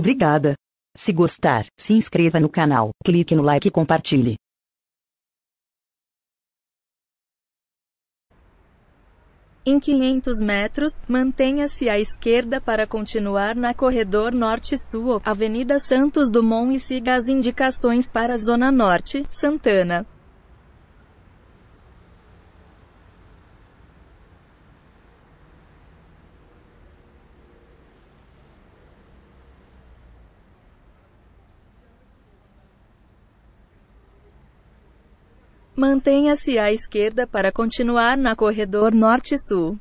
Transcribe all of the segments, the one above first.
Obrigada. Se gostar, se inscreva no canal, clique no like e compartilhe. Em 500 metros, mantenha-se à esquerda para continuar na corredor norte-sul, Avenida Santos Dumont e siga as indicações para a Zona Norte, Santana. Mantenha-se à esquerda para continuar na corredor norte-sul.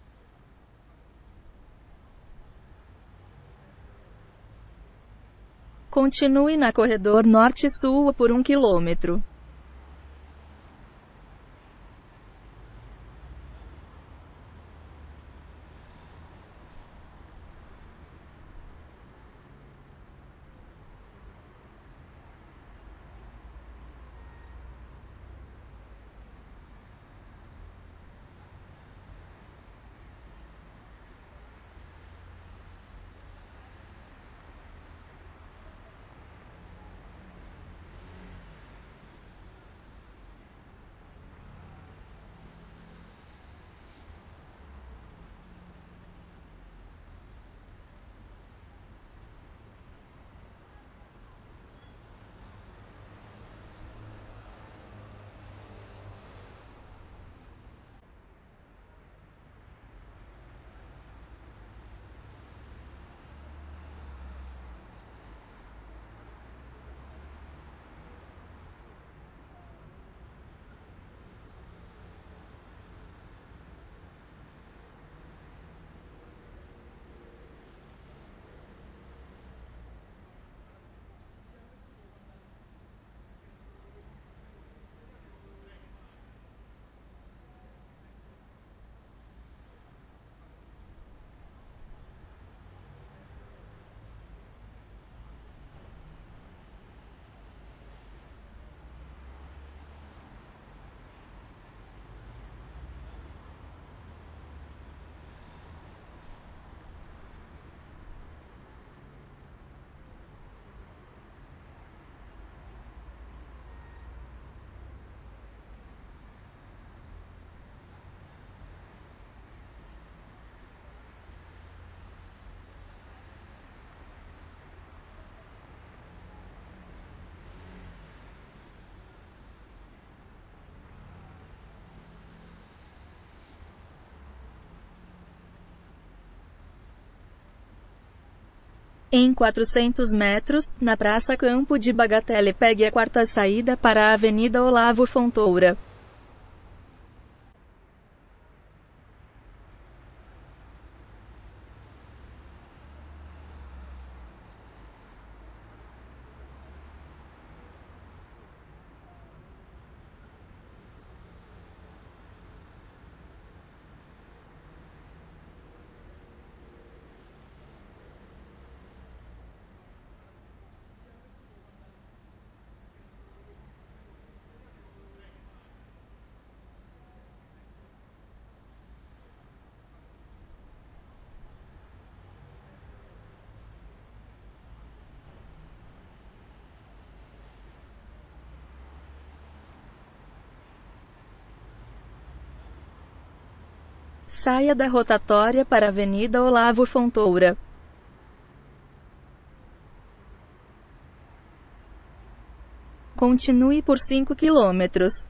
Continue na corredor norte-sul por um quilômetro. Em 400 metros, na Praça Campo de Bagatelle pegue a quarta saída para a Avenida Olavo Fontoura. Saia da rotatória para a Avenida Olavo Fontoura. Continue por 5 quilômetros.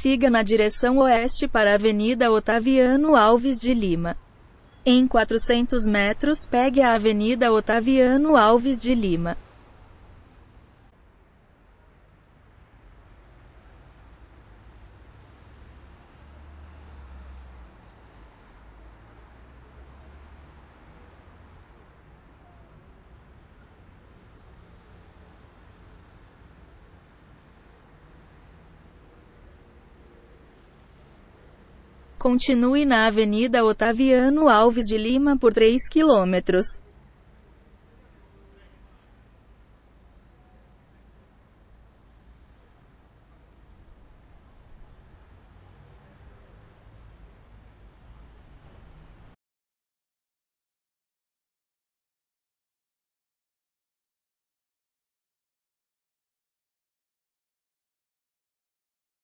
Siga na direção oeste para a Avenida Otaviano Alves de Lima. Em 400 metros, pegue a Avenida Otaviano Alves de Lima. Continue na Avenida Otaviano Alves de Lima por 3 quilômetros.